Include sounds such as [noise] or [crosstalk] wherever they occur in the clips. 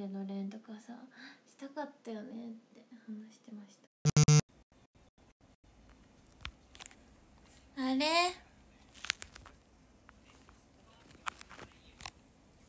でのれんとかさしたかったよねって話してました。あれ？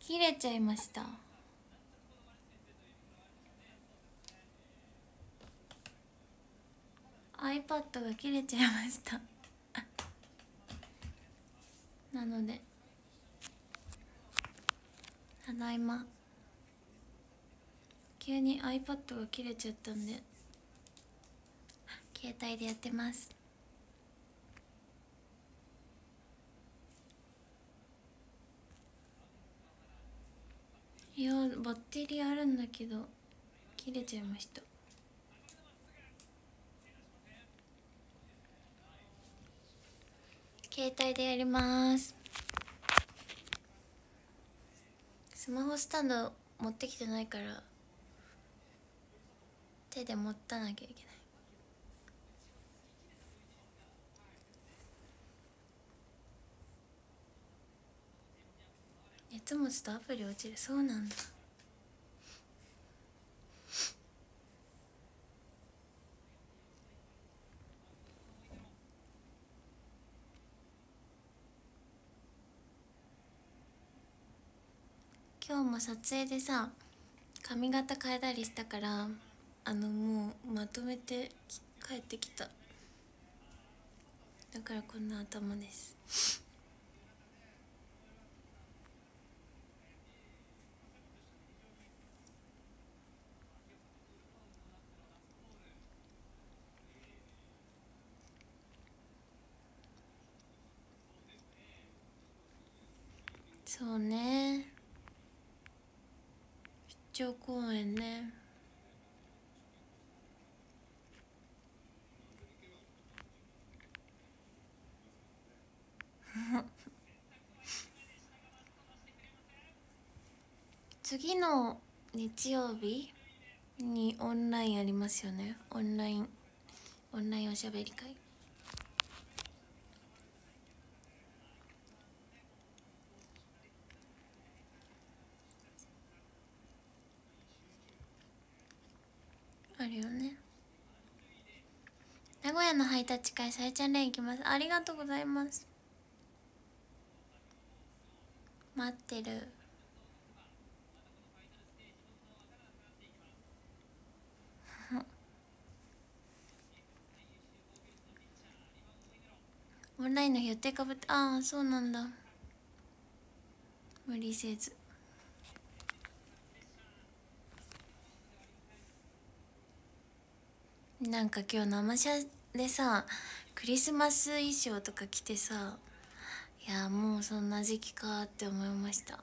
切れちゃいました。iPad が切れちゃいました。なのでただいま急に iPad が切れちゃったんで。携帯でやってます。いやバッテリーあるんだけど切れちゃいました。携帯でやります。スマホスタンド持ってきてないから手で持たなきゃいけない。熱持つとアプリ落ちる。そうなんだ。今日も撮影でさ髪型変えたりしたからあのもうまとめて帰ってきた。だからこんな頭です。そうね。出張公演ね。次の日曜日にオンラインありますよね。オンラインオンラインおしゃべり会。あるよね。名古屋のハイタッチ会さえちゃんレイ行きます。ありがとうございます。待ってる。オンラインの予定かぶってああそうなんだ。無理せず。なんか今日生写でさクリスマス衣装とか着てさいやもうそんな時期かって思いました。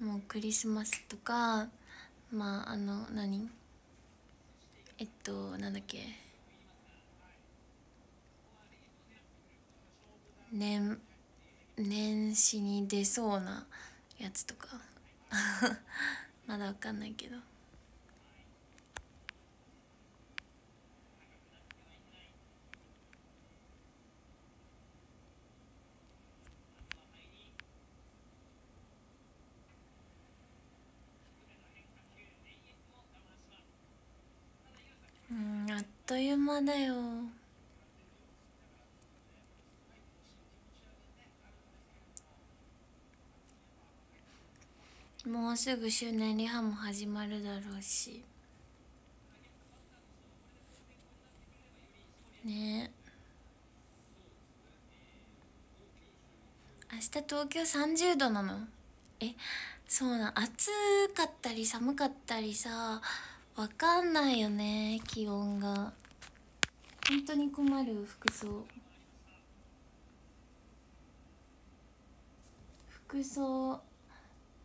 もうクリスマスとかまああの何？えっとなんだっけ？年年始に出そうなやつとか。[laughs] まだわかんないけど。うんあっという間だよ。もうすぐ周年リハも始まるだろうし。ね。明日東京30度なの？え？そうな。暑かったり寒かったりさわかんないよね気温が。本当に困る服装。服装。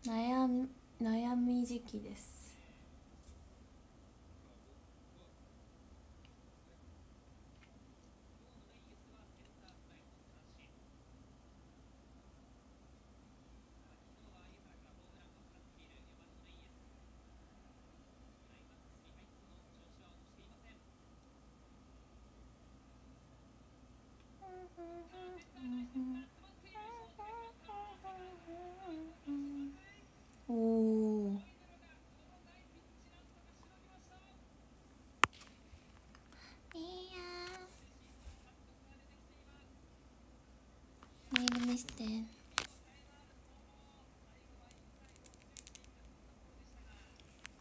悩み悩み時期です。うんおおいいやメール見せて。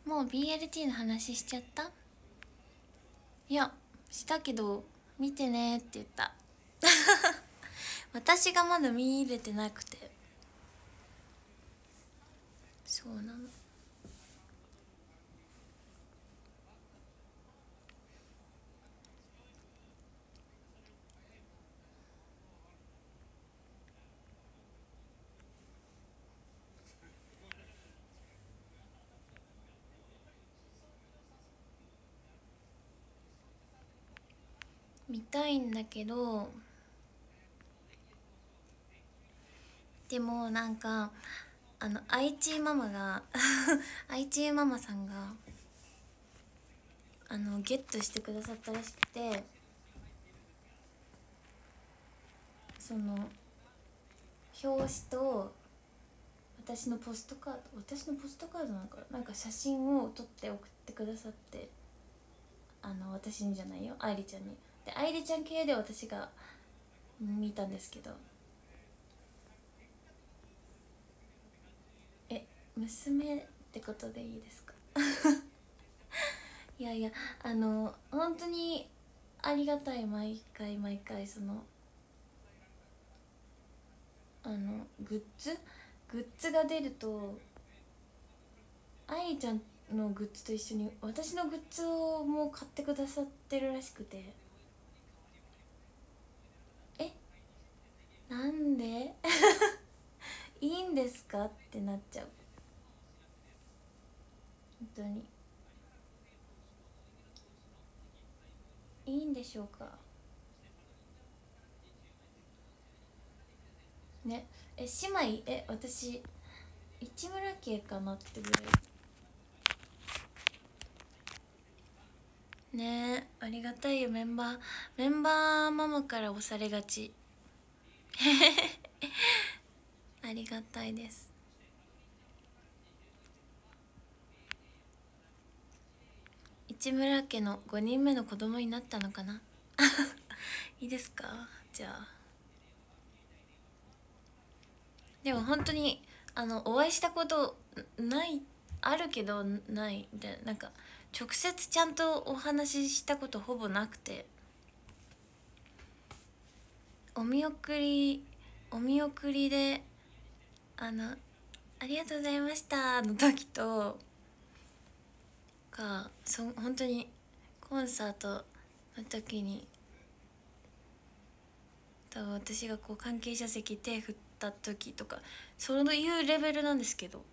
もう BLT の話しちゃった？いやしたけど見てねって言った。[laughs] 私がまだ見入れてなくて。そうなの。見たいんだけどでもなんかあの愛知ママが [laughs] 愛知ママさんがあのゲットしてくださったらしくてその表紙と私のポストカード私のポストカードなんかなんか写真を撮って送ってくださってあの私にじゃないよ愛梨ちゃんに。で愛梨ちゃん系で私が見たんですけどえ娘ってことでいいですか？[laughs] いやいやあの本当にありがたい毎回毎回そのあのグッズ？グッズが出ると愛ちゃんのグッズと一緒に私のグッズをもう買ってくださってるらしくて。え？なんで？[laughs] いいんですか？ってなっちゃう。当に。いいんでしょうか？ね。え姉妹？え私市村家かなってぐらい。ね。えありがたいよ。メンバーメンバーママから押されがち。[laughs] ありがたいです。市村家の5人目の子供になったのかな？[laughs] いいですか？じゃあ。でも本当にあのお会いしたことないあるけどないみたいな。なんか直接ちゃんとお話ししたことほぼなくて。お見送りお見送りであの「ありがとうございました」の時とかそ本当にコンサートの時に多分私がこう関係者席手振った時とかそういうレベルなんですけど。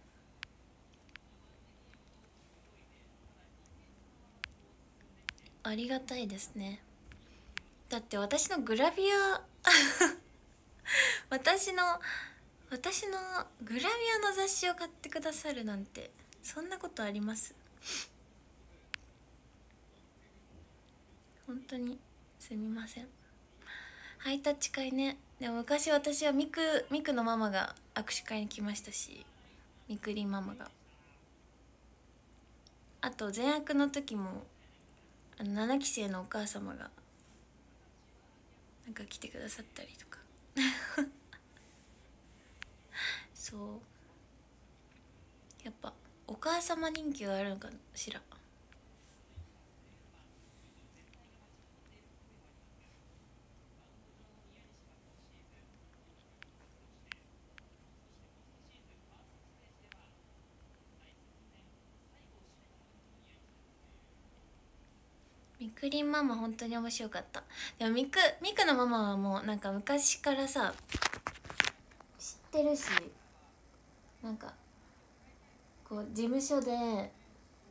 ありがたいですね。だって私のグラビア [laughs] 私の私のグラビアの雑誌を買ってくださるなんてそんなことあります？本当にすみません。ハイタッチ会ね。でも昔私はミクミクのママが握手会に来ましたしみくりんママが。あと善悪の時もあの7期生のお母様がなんか来てくださったりとか。[laughs] そう。やっぱお母様人気があるのかしら。みくりんママ本当に面白かった。でもみくみくのママはもうなんか昔からさ知ってるしなんかこう事務所で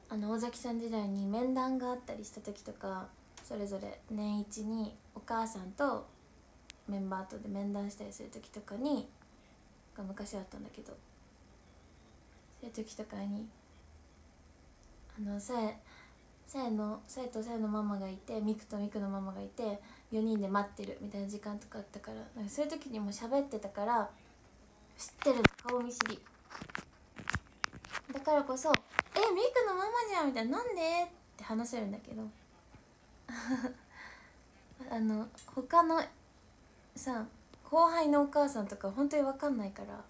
あの尾崎さん時代に面談があったりした時とかそれぞれ年一にお母さんとメンバーとで面談したりする時とかにが昔あったんだけどそういう時とかにあのさえさやのさやとさやのママがいてみくとみくのママがいて4人で待ってるみたいな時間とかあったからかそういう時にも喋ってたから知ってる顔見知りだからこそ「えみくのママじゃん」みたいな「なんで?」って話せるんだけど [laughs] あの他のさ後輩のお母さんとか本当に分かんないから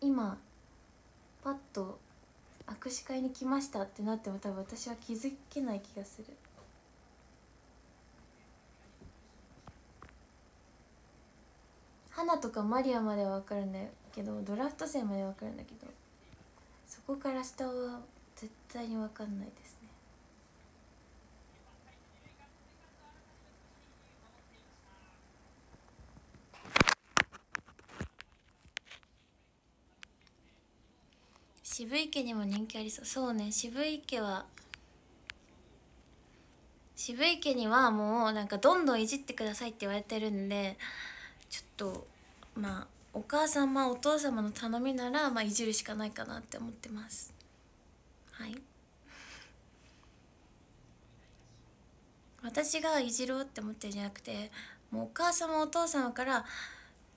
今パッと握手会に来ましたってなっても多分私は気づけない気がする。花とかマリアまでは分かるんだけどドラフト生まで分かるんだけどそこから下は絶対に分かんないですね渋い家にも人気ありそう。そうね渋い家は渋い家にはもうなんかどんどんいじってくださいって言われてるんでちょっとまあお母様お父様の頼みならまあいじるしかないかなって思ってます。はい。私がいじろうって思ってるんじゃなくてもうお母様お父様から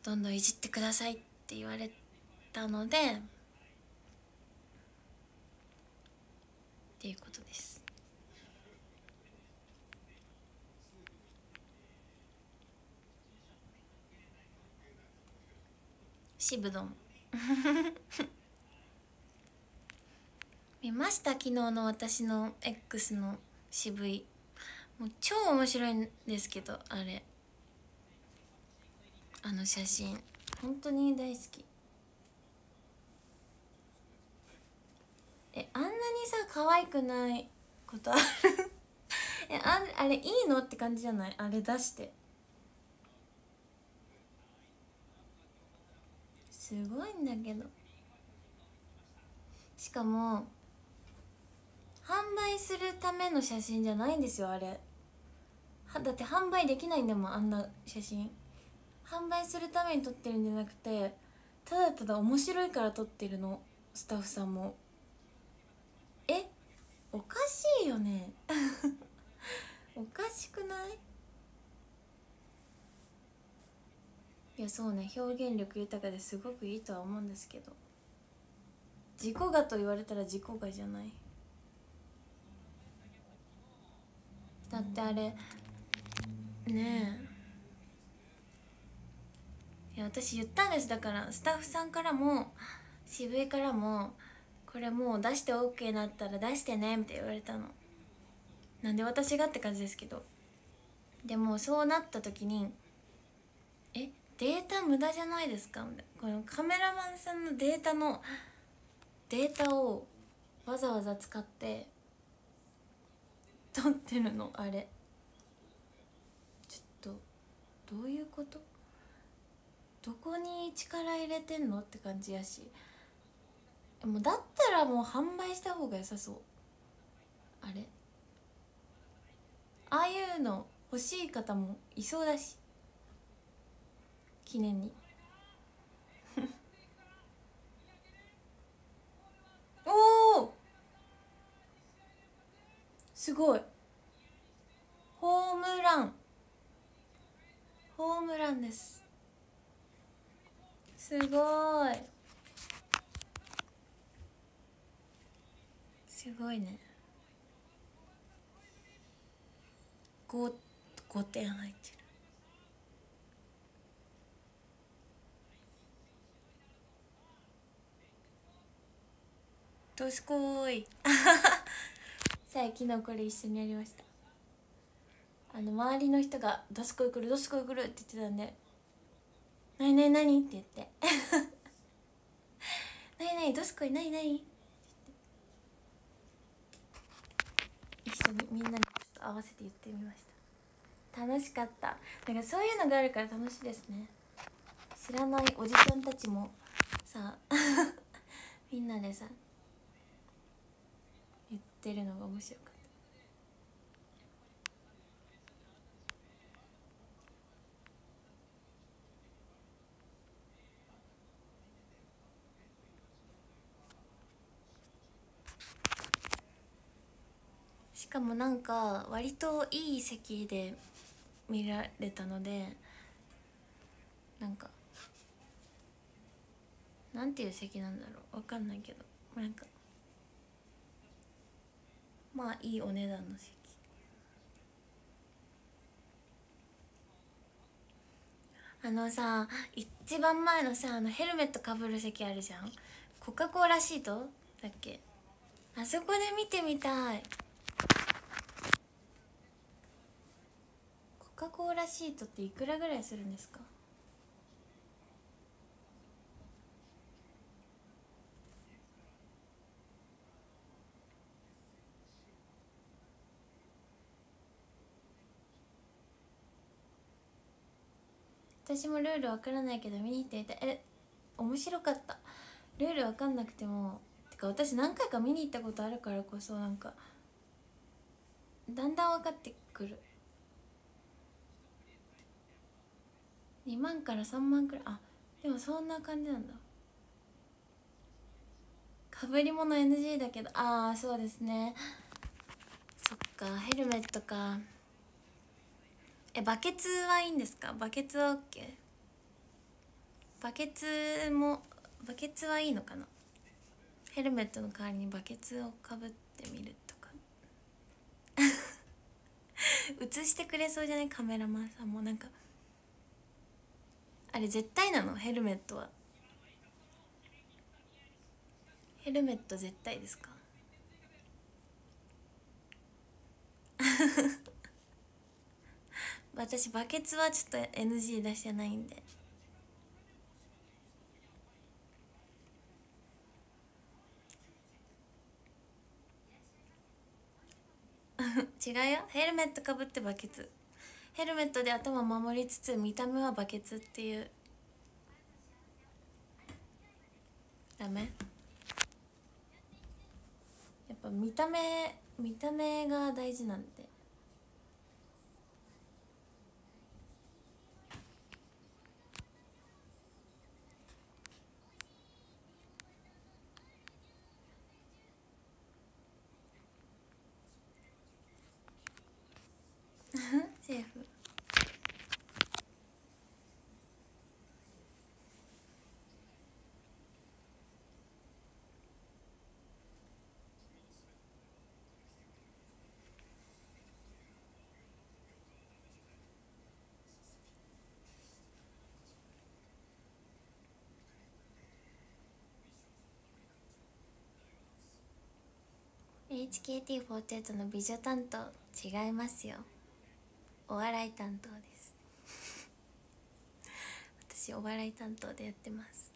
どんどんいじってくださいって言われたのでっていうことです。渋どん。見ました？昨日の私の X の渋い。もう超面白いんですけどあれ。あの写真。本当に大好き。えあんなにさ可愛くないことある？[laughs] えああれいいのって感じじゃない？あれ出して。すごいんだけど。しかも販売するための写真じゃないんですよあれ。はだって販売できないんだもんあんな写真。販売するために撮ってるんじゃなくてただただ面白いから撮ってるのスタッフさんも。おかしいよね。[laughs] おかしくない？いやそうね。表現力豊かですごくいいとは思うんですけど。自己画と言われたら自己画じゃない。だってあれねえ。いや私言ったんです。だからスタッフさんからも渋井からもこれもう出して OK になったら出してねって言われたの。なんで私がって感じですけど。でもそうなった時にえデータ無駄じゃないですか？みたいな。このカメラマンさんのデータのデータをわざわざ使って撮ってるのあれ。ちょっとどういうこと？どこに力入れてんの？って感じやし。もうだったらもう販売した方が良さそう。あれ？ああいうの欲しい方もいそうだし。記念に。[laughs] おおすごい。ホームラン。ホームランです。すごい。すごいね。5, 5点入ってる。どすこーい。[laughs] さあ昨日これ一緒にやりました。あの周りの人が「どすこい来るどすこい来る」って言ってたんで「なになになに?」って言って「[laughs] なになにどすこい？なになに?」一緒にみんなにちょっと合わせて言ってみました。楽しかった。なんかそういうのがあるから楽しいですね。知らないおじちゃんたちもさ [laughs] みんなでさ言ってるのが面白かった。かもなんか割といい席で見られたのでなんかなんていう席なんだろうわかんないけどなんかまあいいお値段の席。あのさ一番前のさあのヘルメットかぶる席あるじゃん？コカ・コーラシート？だっけ？あそこで見てみたい。コカ・コーラシートっていくらぐらいするんですか？私もルールわからないけど見に行ってみたい。え面白かった。ルールわかんなくても。てか私何回か見に行ったことあるからこそなんかだんだん分かってくる。2万から3万くらい。あでもそんな感じなんだ。かぶり物 NG だけど。ああそうですね。そっか。ヘルメットか。えバケツはいいんですか？バケツは OK バケツもバケツはいいのかな？ヘルメットの代わりにバケツをかぶってみるとか映してくれそうじゃない？カメラマンさんもなんか。あれ絶対なの？ヘルメットは。ヘルメット絶対ですか？[laughs] 私バケツはちょっと NG 出してないんで。[laughs] 違うよ。ヘルメットかぶってバケツ。ヘルメットで頭守りつつ見た目はバケツっていう。ダメ？やっぱ見た目見た目が大事なんでセーフ HKT48 の美女担当違いますよ。お笑い担当です。[laughs] 私お笑い担当でやってます。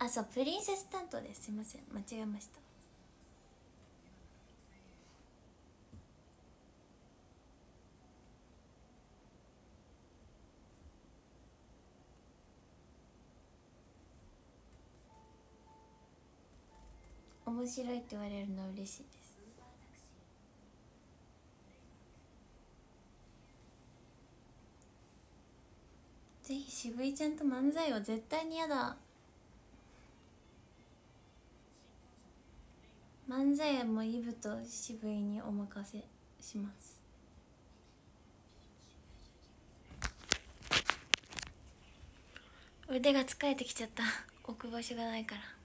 あそうプリンセス担当です。すいません。間違えました。面白いって言われるの嬉しいです。ぜひ渋井ちゃんと漫才は絶対に嫌だ。漫才もイブと渋井にお任せします。腕が疲れてきちゃった。置く場所がないから。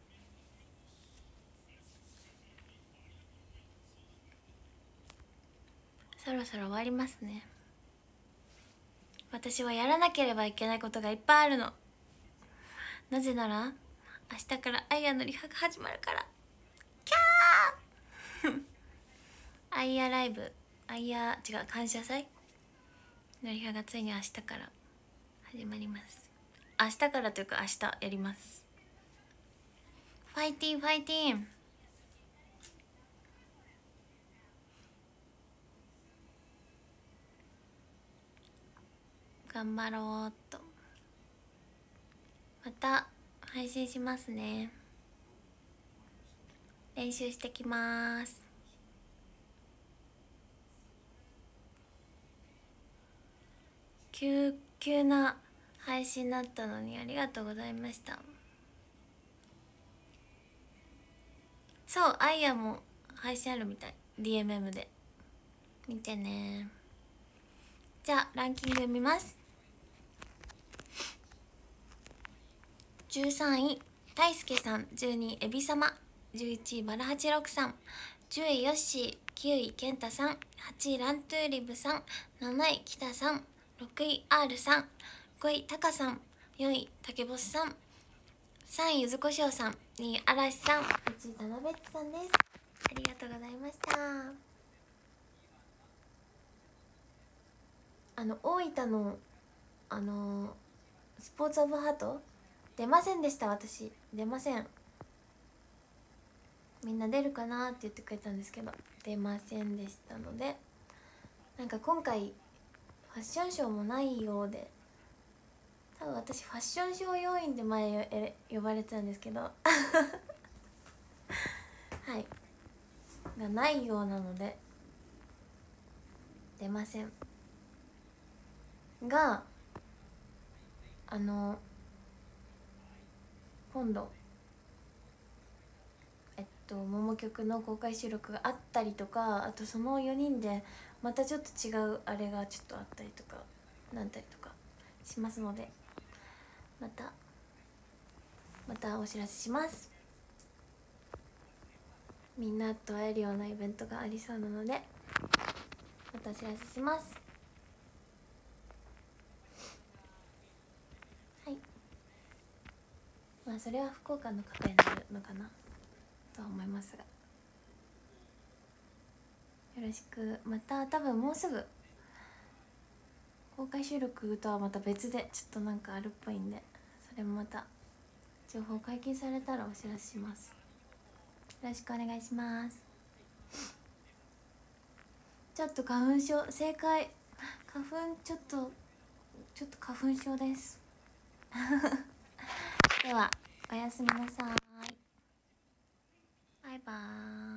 そろそろ終わりますね。私はやらなければいけないことがいっぱいあるの。なぜなら明日からアイヤのリハが始まるから。キャー！[laughs] アイヤライブアイヤ違う感謝祭？のリハがついに明日から始まります。明日からというか明日やります。ファイティンファイティン！頑張ろうっと。また配信しますね。練習してきます。急急な配信になったのにありがとうございました。そうアイアも配信あるみたい。DMM で。見てね。じゃあランキング見ます。13位大輔さん12位エビ様11位バラ863さん10位ヨッシー9位ケンタさん8位ラントゥーリブさん7位北さん6位 R さん5位タカさん4位竹ボスさん3位ゆずこしょうさん2位嵐さん1位田辺さんです。ありがとうございました。あの大分のあのスポーツオブハート出ませんでした私。出ません。みんな出るかなって言ってくれたんですけど出ませんでしたのでなんか今回ファッションショーもないようで多分私ファッションショー要員で前呼ばれてたんですけど [laughs] はい。がないようなので出ません。があの今度。えっと桃曲の公開収録があったりとかあとその4人でまたちょっと違うあれがちょっとあったりとかなんたりとかしますので。またまたお知らせします。みんなと会えるようなイベントがありそうなのでまたお知らせしますはいまあそれは福岡の方になるのかな？とは思いますがよろしく。また多分もうすぐ公開収録とはまた別でちょっとなんかあるっぽいんでそれもまた情報解禁されたらお知らせします。よろしくお願いします。ちょっと花粉症正解。花粉ちょっとちょっと花粉症です。では、おやすみなさい。バイバーイ。